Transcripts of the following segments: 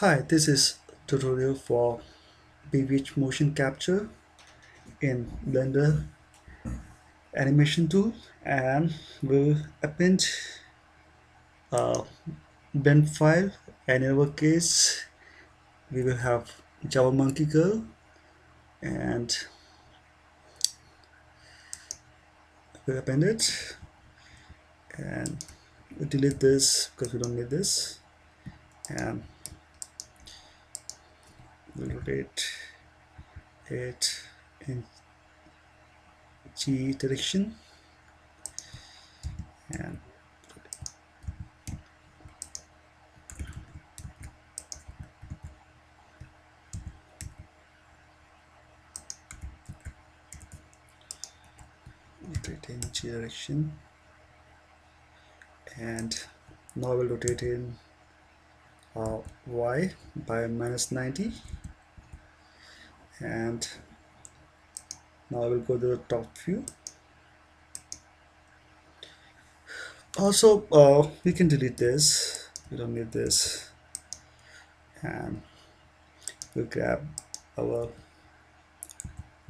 Hi, this is tutorial for BVH motion capture in Blender animation tool and we'll append uh, a blend file and in our case we will have Java monkey girl and we'll append it and we'll delete this because we don't need this and we'll rotate it in G direction. And rotate in G direction. And now I will rotate in uh, Y by minus 90 and now I will go to the top view. Also uh, we can delete this. We don't need this. And we'll grab our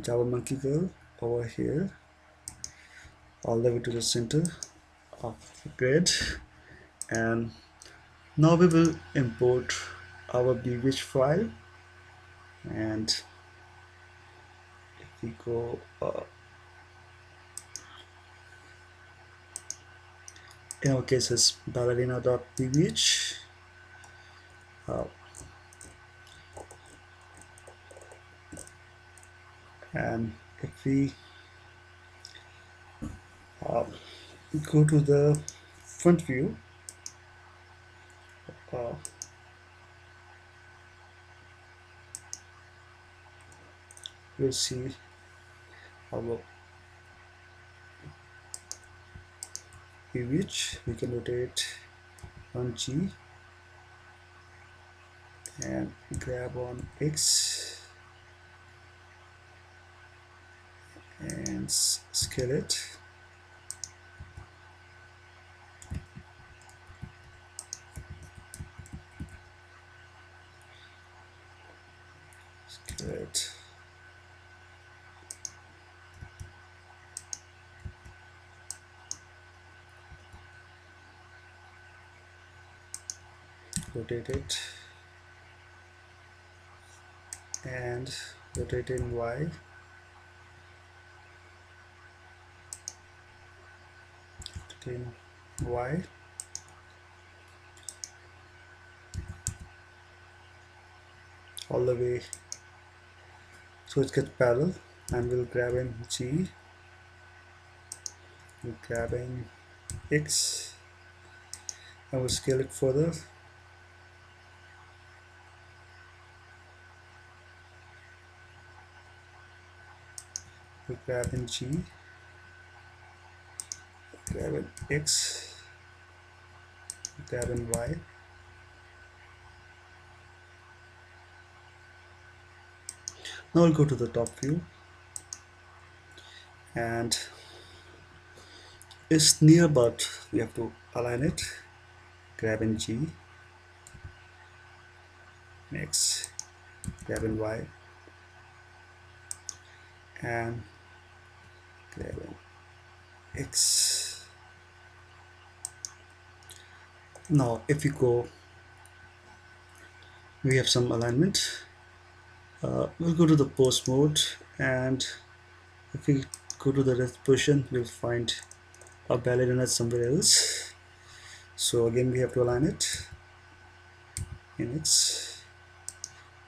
Java monkey girl over here. All the way to the center of the grid. And now we will import our BVH file. And go uh, in our case it's ballerina.bvh uh, and if we uh, go to the front view. Uh, we'll see our which? We can rotate on G and grab on X and scale it. Scale it rotate it. And rotate in Y. In Y. All the way. So it gets parallel and we'll grab in G. We'll grab in X. And we'll scale it further we grab in G, grab in X, grab in Y. Now we'll go to the top view and it's near but we have to align it. Grab in G, X, grab in Y and grab X. Now, if you go, we have some alignment. Uh, we'll go to the pose mode, and if we go to the left position, we'll find a ballerina somewhere else. So again, we have to align it in its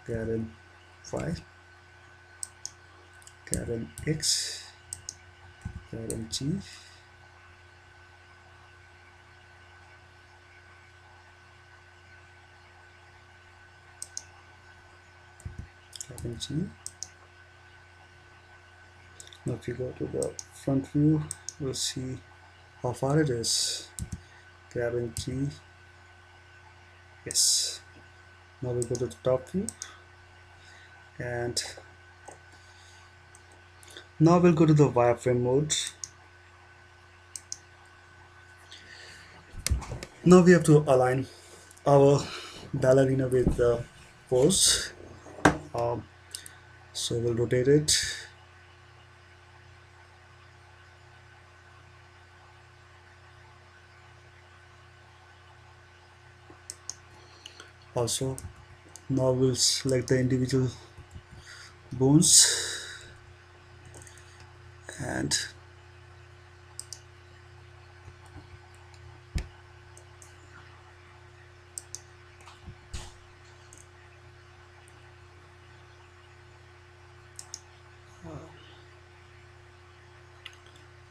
Y, grab in X, G, grab. Now if you go to the front view, we'll see how far it is. In Yes. Now we go to the top view and now we'll go to the wireframe mode. Now we have to align our ballerina with the pose. Um, so we'll rotate it. Also now we'll select the individual bones and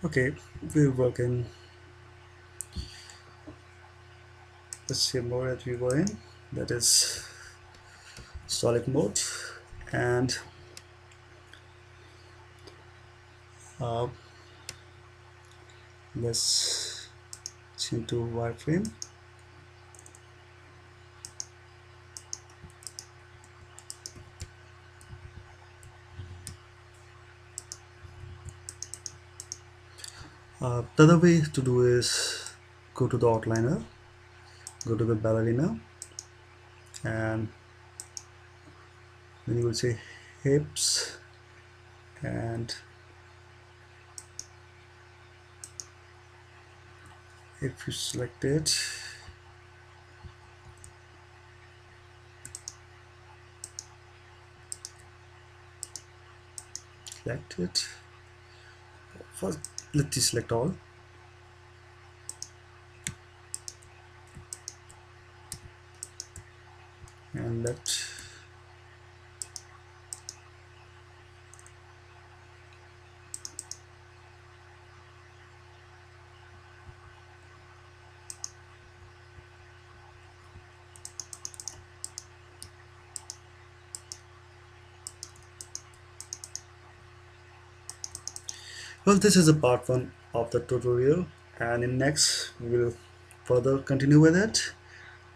okay we're working let's see more as we go in. That is solid mode. And uh, let's change to wireframe. Uh, the other way to do is go to the outliner go to the ballerina and then you will say hips and if you select it. Select it. First let's select all. And let well this is a part one of the tutorial and in next we will further continue with it.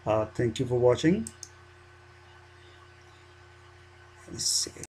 Uh, thank you for watching